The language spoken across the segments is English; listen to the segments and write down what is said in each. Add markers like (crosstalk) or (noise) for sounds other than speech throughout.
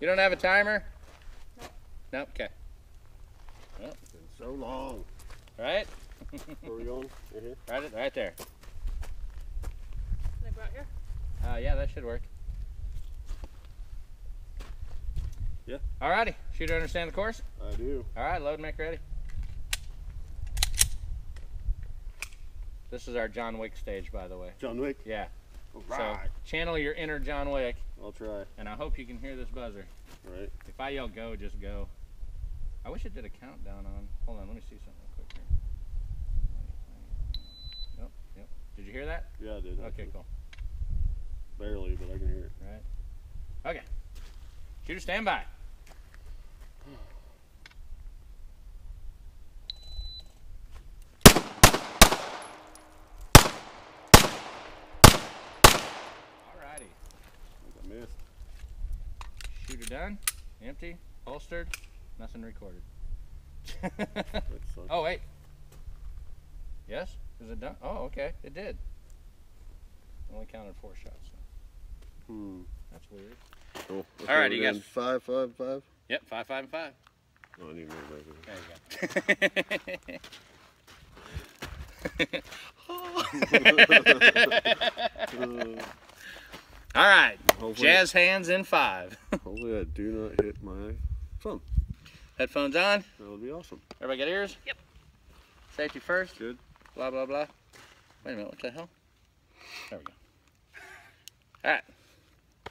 You don't have a timer? No. Okay. It's Been so long. Right. (laughs) Where are we going? Right? Right. Right there. Can I go out here? Uh, yeah, that should work. Yeah. Alrighty. Shooter understand the course? I do. Alright, load and make ready. This is our John Wick stage, by the way. John Wick. Yeah. All So channel your inner John Wick, I'll try. and I hope you can hear this buzzer. Right. If I yell go, just go. I wish it did a countdown on. Hold on, let me see something real quick here. Yep, yep. Did you hear that? Yeah, I did. Okay, cool. Barely, but I can hear it. Right. Okay. Shooter, stand by. Alrighty. I think I missed. Shooter done. Empty. Holstered. Nothing recorded. (laughs) Oh, wait. Yes? Is it done? Oh, okay. It did. Only counted four shots. So Hmm. that's weird. Cool. All right, you guys- Five, five, five. Yep, five, five, and five. Oh, I need more There you go. (laughs) (laughs) Uh, All right, hopefully, jazz hands in five. (laughs) hopefully I do not hit my phone. Headphones on. That would be awesome. Everybody got ears? Yep. Safety first. Good. Blah, blah, blah. Wait a minute, what the hell? There we go. All right.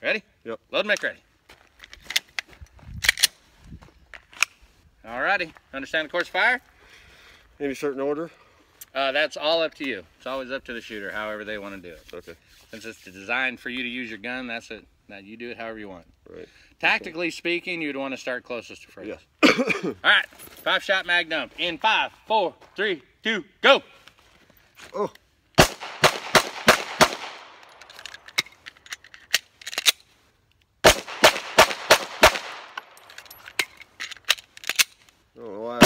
Ready? Yep. Load and make ready. All righty. Understand the course of fire? Any certain order? Uh, that's all up to you. It's always up to the shooter, however they want to do it. Okay. Since it's designed for you to use your gun, that's it. Now you do it however you want. Right. Tactically speaking, you'd want to start closest to first. Yes. (coughs) All right, five shot mag dump in five, four, three, two, go. Oh, wow.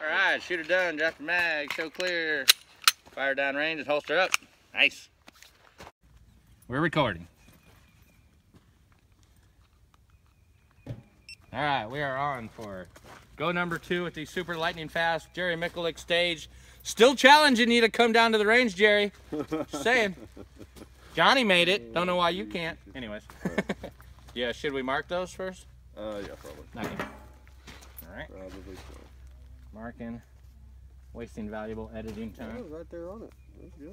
All right, shooter done. Drop the mag. Show clear. Fire down range and holster up. Nice. We're recording. All right, we are on for go number two with the super lightning fast Jerry Miculek stage. Still challenging you to come down to the range, Jerry. Just saying. (laughs) Johnny made it. Don't know why you can't. Anyways. (laughs) yeah, should we mark those first? Uh, yeah, probably. Okay. All right. Probably so. Marking. Wasting valuable editing time. right there on it. Let's go.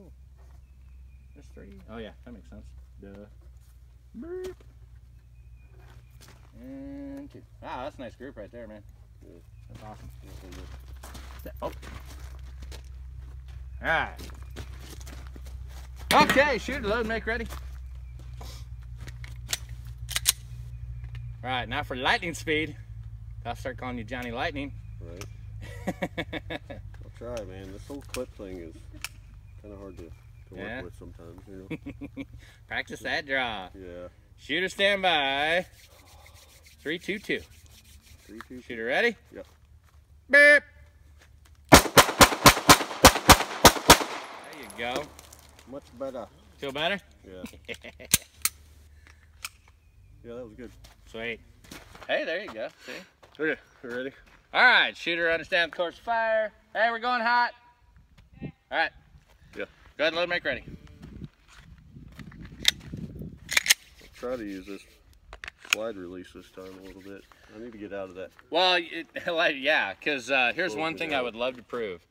There's three. Oh yeah, that makes sense. Duh. Boop. And two. Wow, that's a nice group right there, man. Yeah. That's awesome. Yes, Oh. Alright. Okay, shoot, load, make ready. Alright, now for lightning speed. I'll start calling you Johnny Lightning. Right. (laughs) Try, man. This whole clip thing is kind of hard to, to Yeah. work with sometimes, you know? (laughs) Practice that draw. yeah. Shooter standby. Three, two, two. Three, two, Shooter ready? Yep. Beep. There you go. Much better. Feel better? Yeah. (laughs) yeah, that was good. Sweet. Hey, there you go. See? Okay, you ready? All right, shooter, understand the course of fire. Hey, we're going hot. All right. Yeah. Go ahead and load, make ready. I'll try to use this slide release this time a little bit. I need to get out of that. Well, it, (laughs) like, yeah, because uh, here's one it thing I would love to prove.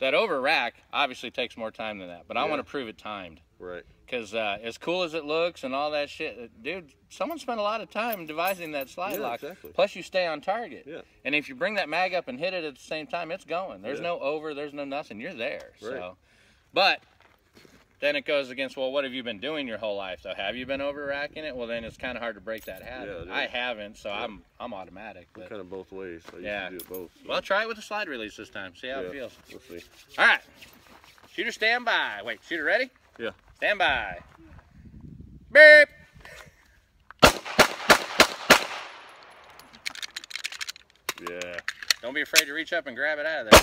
That over rack obviously takes more time than that, but I Yeah. want to prove it timed. Right. Because uh, as cool as it looks and all that shit, uh, dude, someone spent a lot of time devising that slide Yeah, lock. exactly. Plus, you stay on target. Yeah. And if you bring that mag up and hit it at the same time, it's going. There's Yeah. no over, there's no nothing. You're there. Right. So, but then it goes against, well, what have you been doing your whole life? So, have you been over racking it? Well, then it's kind of hard to break that habit. Yeah, I haven't, so Yeah. I'm I'm automatic. I'm But, kind of both ways. I Yeah. used to do it both. so- well, try it with a slide release this time. See how it feels. We'll see. All right. Shooter, stand by. Wait, shooter ready? Yeah. Stand by. Beep. Yeah. Don't be afraid to reach up and grab it out of there.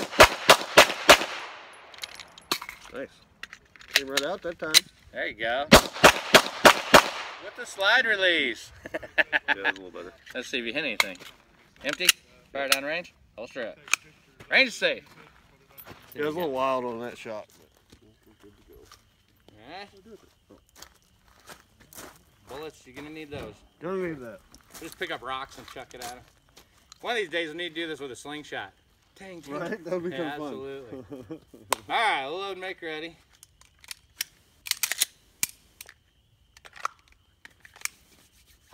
Nice. Came right out that time. There you go. With the slide release. (laughs) Yeah, it was a little better. Let's see if you hit anything. Empty? Fire down range? Holster up. Range is safe. Yeah, it was a little wild on that shot. Alright. Bullets, you're gonna need those. Gonna need that. Just pick up rocks and chuck it at them. One of these days, we need to do this with a slingshot. Dang, dang. Right? That would be Yeah, fun. absolutely. (laughs) All right, load make ready.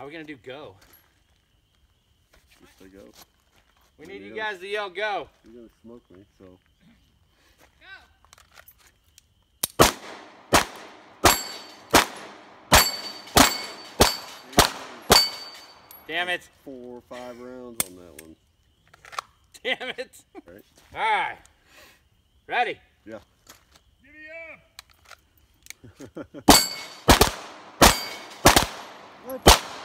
How are we gonna do go? Just go. We need Yeah. you guys to yell go. You're gonna smoke me, so. Damn it! Four or five rounds on that one. (laughs) Damn it! Right. All right, ready? Yeah. (laughs)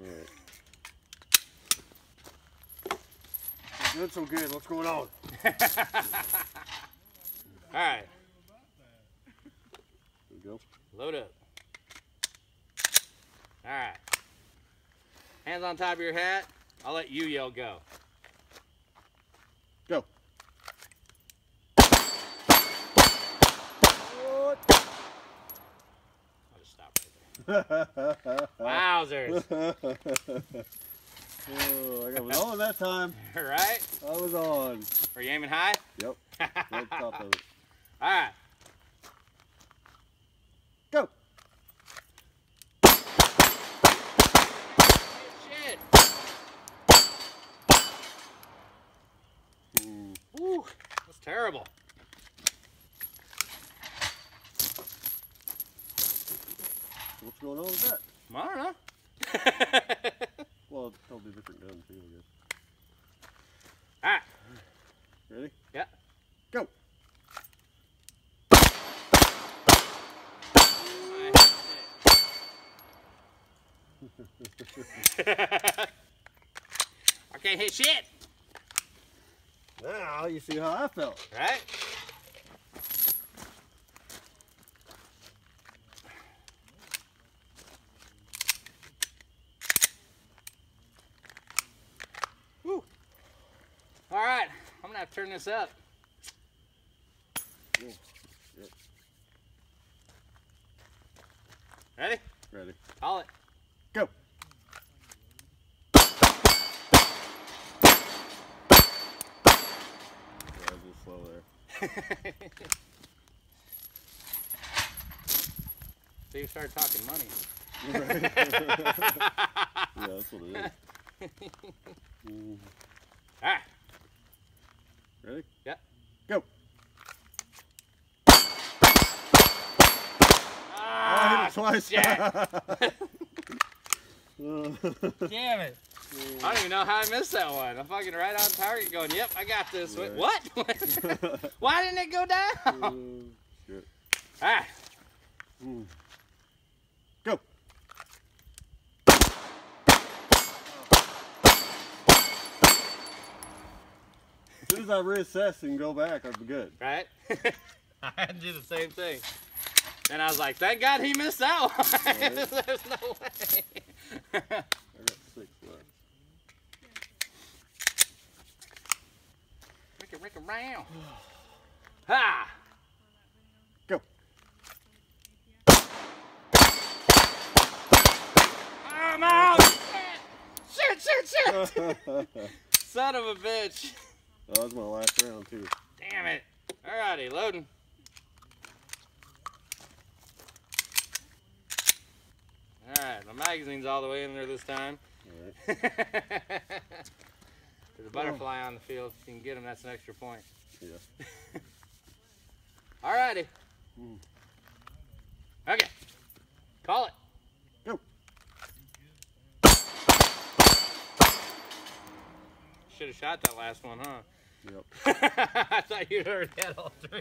Alright. Good, so good. What's going on? (laughs) All right, There we go. load up. All right. Hands on top of your hat. I'll let you yell go. Go. I'll just stop right there. Wowzers! (laughs) oh, I was on that time. (laughs) right? I was on. Are you aiming high? Yep. (laughs) Right top of it. All right. Go. Shit. Mm, Woo. That's terrible. what's going on with that? I don't know. (laughs) Well, probably a different gun too, I guess. All right. Ready? Yeah. Go. (laughs) I can't hit shit. Now you see how I felt. Right? Woo. All right, I'm gonna have to turn this up. Yep. Ready? Ready? Call it. Go. (laughs) Yeah, was a little slow there. so you started talking money. Right. (laughs) yeah, that's what it is. Mm, All right. Ready? Yeah. Go. Ah, oh, I hit shit. it twice. Yeah. (laughs) Damn it. I don't even know how I missed that one. I'm fucking right on target going, yep, I got this. Wait, Right. What? (laughs) (laughs) Why didn't it go down? All shit. right. Mm. Soon as I reassess and go back, I'll be good. Right? (laughs) I had to do the same thing. And I was like, thank God he missed that one. Right. (laughs) There's no way. (laughs) I got six left. Rick it, Rick it round. (sighs) Ha! Go. I'm out! Shit, shit, shit! Son of a bitch. Was my last round too. Damn it. Alrighty, loading. Alright, my magazine's all the way in there this time. Right. (laughs) There's a butterfly on the field. If you can get him, that's an extra point. Yeah. (laughs) Alrighty. Mm. Okay. Call it. Go. Should have shot that last one, huh? Yep. (laughs) I thought you heard that all three.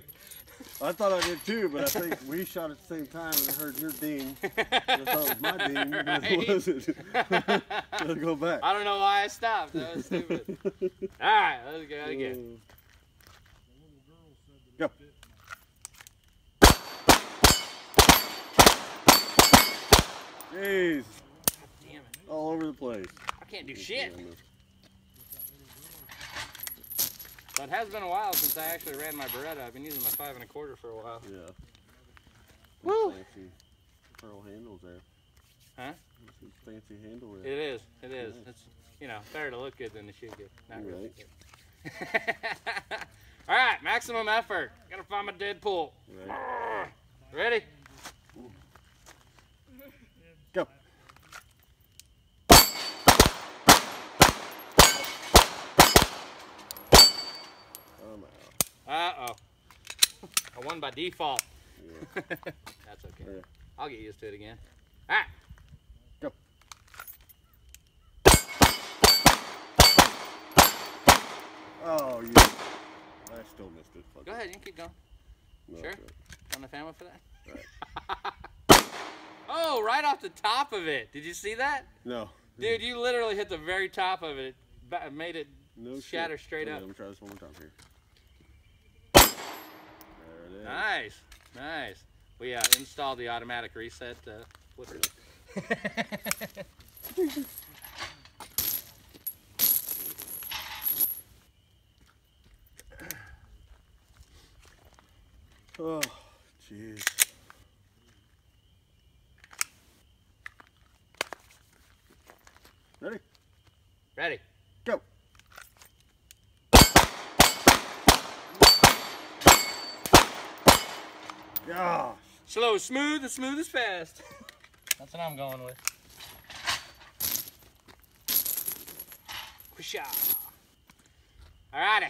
I thought I did too, but I think we shot at the same time and I heard your ding. I thought it was my ding, but Right. it wasn't. (laughs) Let's go back. I don't know why I stopped. That was stupid. (laughs) All right, let's go again. Go. Jeez, Damn it. all over the place. I can't do shit. Yeah, But it has been a while since I actually ran my Beretta. I've been using my five and a quarter for a while. Yeah. Woo. Fancy pearl handles there. Huh? Some fancy handle It there. is. It is. It's you know better to look good than to shoot good. Not really Right. good. (laughs) All right, maximum effort. Gotta find my Deadpool. Right. Ready? Go. Oh my. Uh oh. I won by default. Yeah. That's okay. Yeah. I'll get used to it again. All right. Go. Oh, you. I still missed it. Fuck Go ahead. You can keep going. No, Sure. On the family for that. Right. (laughs) oh, right off the top of it. Did you see that? No. Dude, you literally hit the very top of it. Ba- Made it No shatter shit. straight Okay, up. Let me try this one more time here. Nice, nice. We uh, installed the automatic reset uh. (laughs) Oh, jeez. Ready? Ready? Go. Gosh. Slow, smooth, and smooth as fast. That's what I'm going with. Whoosha. Alrighty,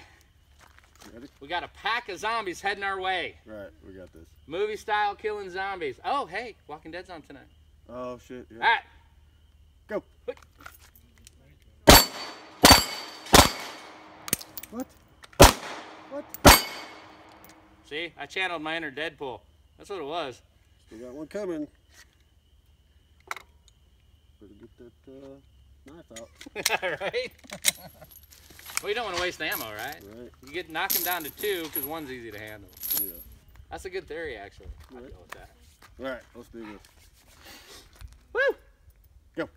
Ready? we got a pack of zombies heading our way. Right, we got this. Movie style killing zombies. Oh, hey, Walking Dead's on tonight. Oh shit. Yeah. Alright, Go. Quick. What? What? see, I channeled my inner Deadpool. That's what it was. We got one coming. Better get that uh, knife out. (laughs) right? well, you don't want to waste ammo, right? Right. You get knock them down to two because one's easy to handle. Yeah. That's a good theory, actually. I'd Right. go with that. All right. Let's do this. Woo! Go.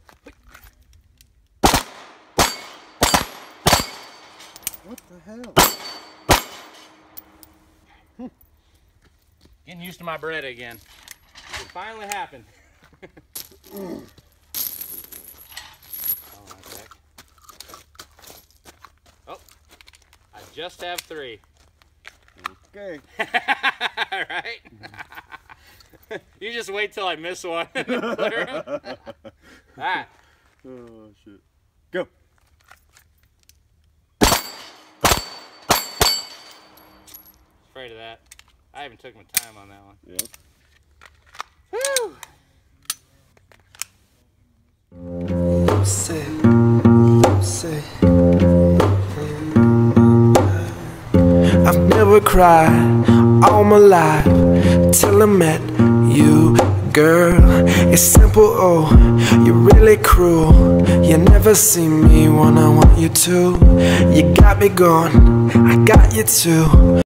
What the hell? Getting used to my bread again. It finally happened. (laughs) oh. Oh, I just have three. Okay. (laughs) right? (laughs) you just wait till I miss one. All right. Oh shit. Go. Afraid of that. I even took my time on that one. Yeah. Woo! Say, say. I've never cried all my life till I met you, girl. It's simple, oh, you're really cruel. You never see me when I want you to. You got me going, I got you too.